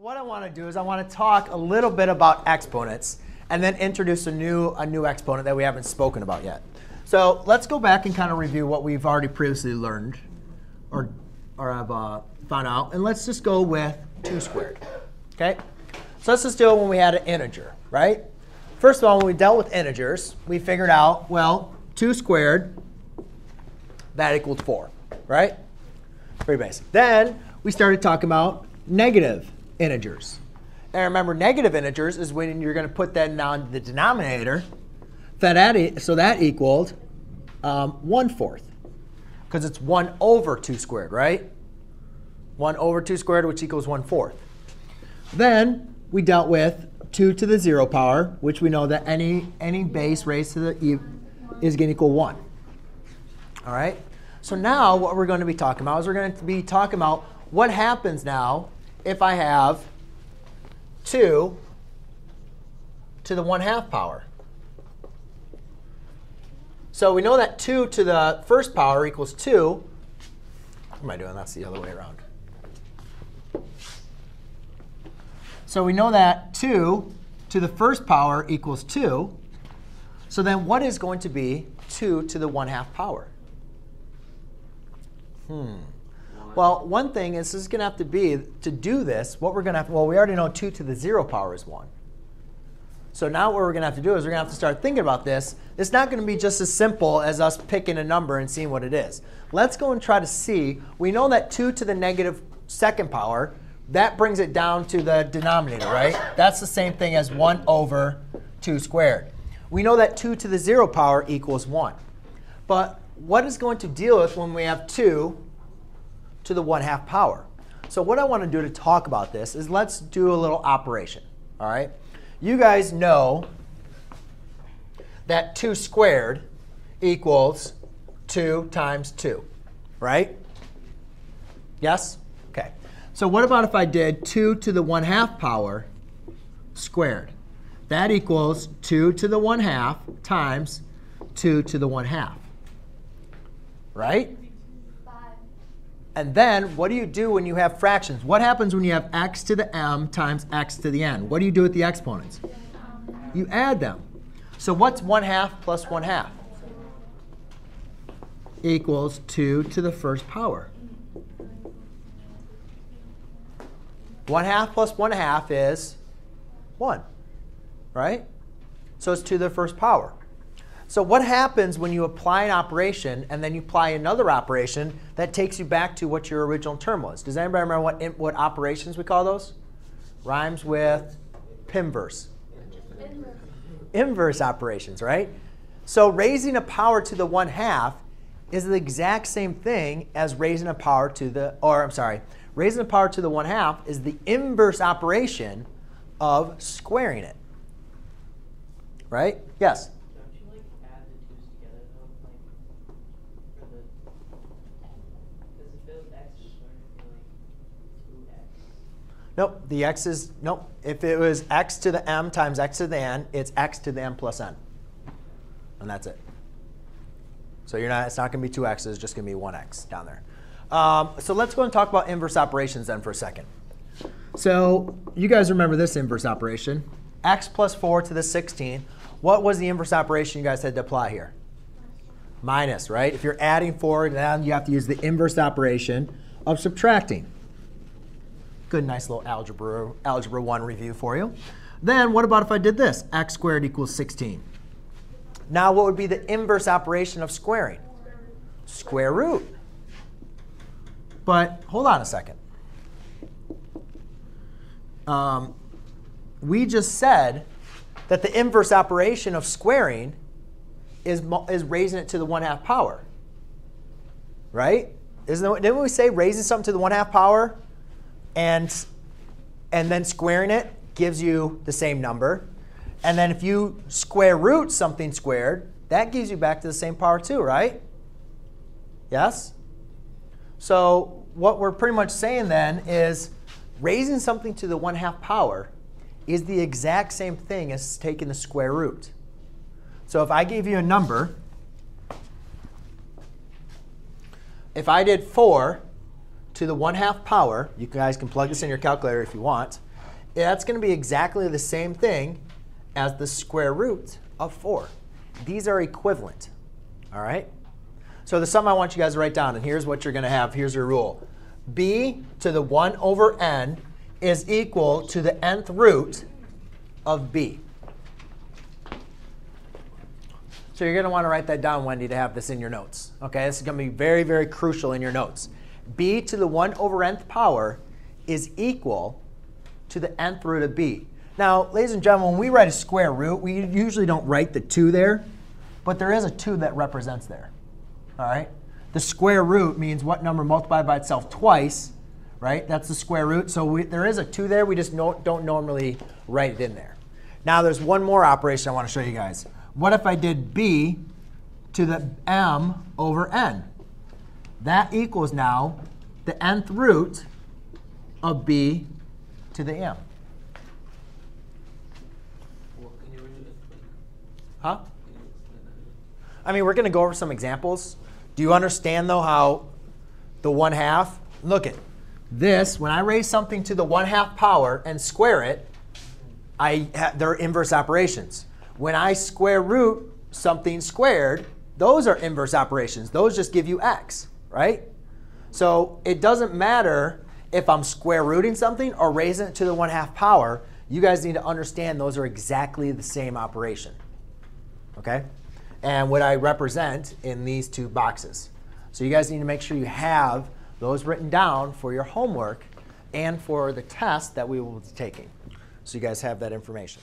what I want to do is I want to talk a little bit about exponents and then introduce a new, a new exponent that we haven't spoken about yet. So let's go back and kind of review what we've already previously learned or, or have uh, found out. And let's just go with 2 squared. Okay? So let's just do it when we had an integer, right? First of all, when we dealt with integers, we figured out, well, 2 squared, that equals 4, right? Pretty basic. Then we started talking about negative integers. And remember, negative integers is when you're going to put that down the denominator. That so that equaled um, 1 fourth. Because it's 1 over 2 squared, right? 1 over 2 squared, which equals 1 fourth. Then we dealt with 2 to the 0 power, which we know that any, any base raised to the e is going to equal 1. All right? So now what we're going to be talking about is we're going to be talking about what happens now if I have 2 to the 1 half power. So we know that 2 to the first power equals 2. What am I doing? That's the other way around. So we know that 2 to the first power equals 2. So then what is going to be 2 to the 1 half power? Hmm. Well, one thing is this is going to have to be, to do this, what we're going to have, well, we already know 2 to the 0 power is 1. So now what we're going to have to do is we're going to have to start thinking about this. It's not going to be just as simple as us picking a number and seeing what it is. Let's go and try to see. We know that 2 to the negative second power, that brings it down to the denominator, right? That's the same thing as 1 over 2 squared. We know that 2 to the 0 power equals 1. But what is going to deal with when we have 2 to the 1 half power. So what I want to do to talk about this is let's do a little operation. All right? You guys know that 2 squared equals 2 times 2, right? Yes? OK. So what about if I did 2 to the 1 half power squared? That equals 2 to the 1 half times 2 to the 1 half. Right? And then what do you do when you have fractions? What happens when you have x to the m times x to the n? What do you do with the exponents? You add them. So what's 1 half plus 1 half? Equals 2 to the first power. 1 half plus 1 half is 1, right? So it's 2 to the first power. So what happens when you apply an operation and then you apply another operation that takes you back to what your original term was? Does anybody remember what, what operations we call those? Rhymes with pimverse. Inverse. Inverse operations, right? So raising a power to the 1 half is the exact same thing as raising a power to the, or I'm sorry, raising a power to the 1 half is the inverse operation of squaring it. Right? Yes? Nope, the x is, nope. If it was x to the m times x to the n, it's x to the m plus n. And that's it. So you're not, it's not going to be two x's, it's just going to be one x down there. Um, so let's go and talk about inverse operations then for a second. So you guys remember this inverse operation. x plus 4 to the 16. What was the inverse operation you guys had to apply here? Minus, right? If you're adding 4, then you have to use the inverse operation of subtracting. Good, nice little algebra, algebra 1 review for you. Then what about if I did this? x squared equals 16. Now what would be the inverse operation of squaring? Square root. But hold on a second. Um, we just said that the inverse operation of squaring is, is raising it to the 1 half power. Right? Isn't that, didn't we say raising something to the 1 half power and, and then squaring it gives you the same number. And then if you square root something squared, that gives you back to the same power too, right? Yes? So what we're pretty much saying then is raising something to the 1 half power is the exact same thing as taking the square root. So if I gave you a number, if I did 4 to the 1 half power, you guys can plug this in your calculator if you want. that's going to be exactly the same thing as the square root of 4. These are equivalent. All right? So the sum I want you guys to write down, and here's what you're going to have. Here's your rule. b to the 1 over n is equal to the nth root of b. So you're going to want to write that down, Wendy, to have this in your notes. Okay, this is going to be very, very crucial in your notes. B to the 1 over nth power is equal to the nth root of b. Now, ladies and gentlemen, when we write a square root, we usually don't write the 2 there, but there is a 2 that represents there. All right? The square root means what number multiplied by itself twice, right? That's the square root. So we, there is a 2 there. We just no, don't normally write it in there. Now, there's one more operation I want to show you guys. What if I did b to the m over n? That equals now the nth root of b to the m. Huh? I mean, we're going to go over some examples. Do you understand, though, how the 1 half, look at this, when I raise something to the 1 half power and square it, I they're inverse operations. When I square root something squared, those are inverse operations. Those just give you x, right? So it doesn't matter if I'm square rooting something or raising it to the 1 half power. You guys need to understand those are exactly the same operation okay? And what I represent in these two boxes. So you guys need to make sure you have those written down for your homework and for the test that we will be taking. So you guys have that information.